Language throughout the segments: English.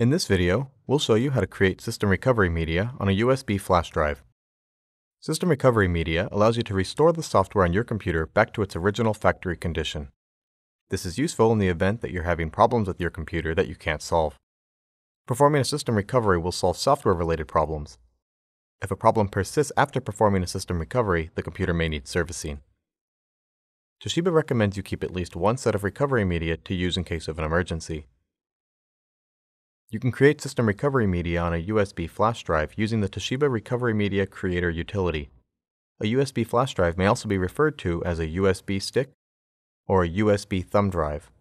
In this video, we'll show you how to create system recovery media on a USB flash drive. System recovery media allows you to restore the software on your computer back to its original factory condition. This is useful in the event that you're having problems with your computer that you can't solve. Performing a system recovery will solve software-related problems. If a problem persists after performing a system recovery, the computer may need servicing. Toshiba recommends you keep at least one set of recovery media to use in case of an emergency. You can create system recovery media on a USB flash drive using the Toshiba Recovery Media Creator utility. A USB flash drive may also be referred to as a USB stick or a USB thumb drive.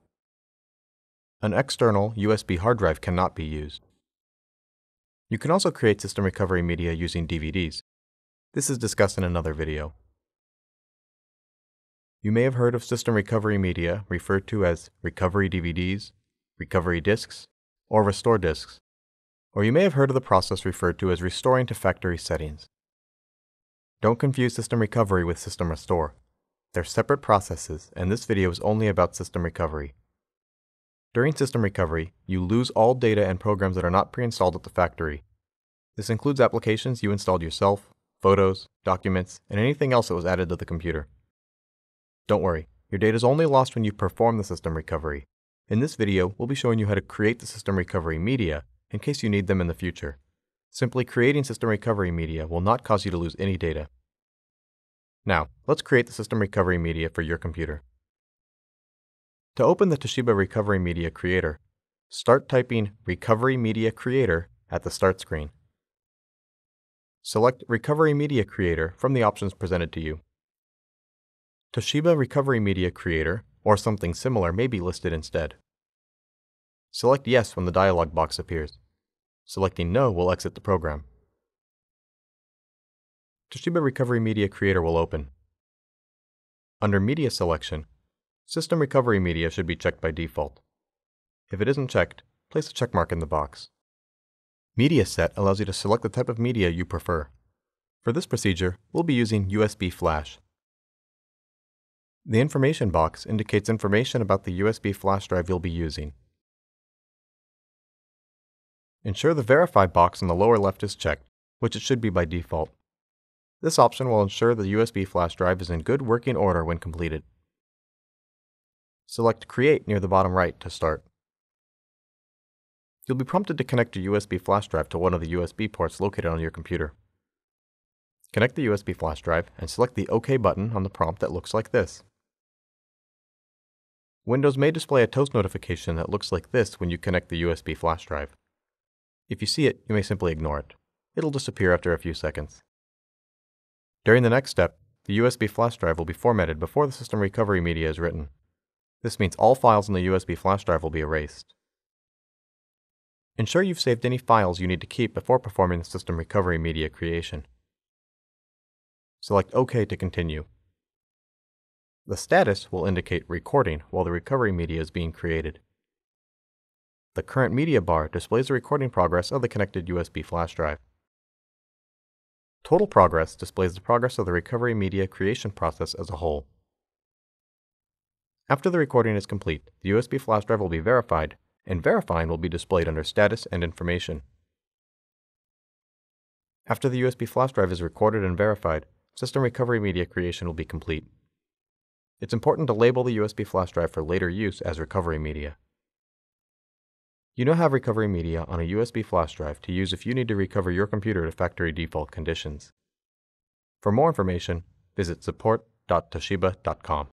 An external USB hard drive cannot be used. You can also create system recovery media using DVDs. This is discussed in another video. You may have heard of system recovery media referred to as recovery DVDs, recovery disks, or restore disks, or you may have heard of the process referred to as restoring to factory settings. Don't confuse system recovery with system restore. They're separate processes, and this video is only about system recovery. During system recovery, you lose all data and programs that are not pre-installed at the factory. This includes applications you installed yourself, photos, documents, and anything else that was added to the computer. Don't worry, your data is only lost when you perform the system recovery. In this video, we'll be showing you how to create the system recovery media in case you need them in the future. Simply creating system recovery media will not cause you to lose any data. Now, let's create the system recovery media for your computer. To open the Toshiba Recovery Media Creator, start typing Recovery Media Creator at the start screen. Select Recovery Media Creator from the options presented to you. Toshiba Recovery Media Creator, or something similar, may be listed instead. Select Yes when the dialog box appears. Selecting No will exit the program. Toshiba Recovery Media Creator will open. Under Media Selection, System Recovery Media should be checked by default. If it isn't checked, place a checkmark in the box. Media Set allows you to select the type of media you prefer. For this procedure, we'll be using USB Flash, the information box indicates information about the USB flash drive you'll be using. Ensure the Verify box in the lower left is checked, which it should be by default. This option will ensure the USB flash drive is in good working order when completed. Select Create near the bottom right to start. You'll be prompted to connect your USB flash drive to one of the USB ports located on your computer. Connect the USB flash drive and select the OK button on the prompt that looks like this. Windows may display a toast notification that looks like this when you connect the USB flash drive. If you see it, you may simply ignore it. It'll disappear after a few seconds. During the next step, the USB flash drive will be formatted before the system recovery media is written. This means all files in the USB flash drive will be erased. Ensure you've saved any files you need to keep before performing the system recovery media creation. Select OK to continue. The status will indicate recording while the recovery media is being created. The current media bar displays the recording progress of the connected USB flash drive. Total progress displays the progress of the recovery media creation process as a whole. After the recording is complete, the USB flash drive will be verified, and verifying will be displayed under Status and Information. After the USB flash drive is recorded and verified, system recovery media creation will be complete. It's important to label the USB flash drive for later use as recovery media. You now have recovery media on a USB flash drive to use if you need to recover your computer to factory default conditions. For more information, visit support.toshiba.com.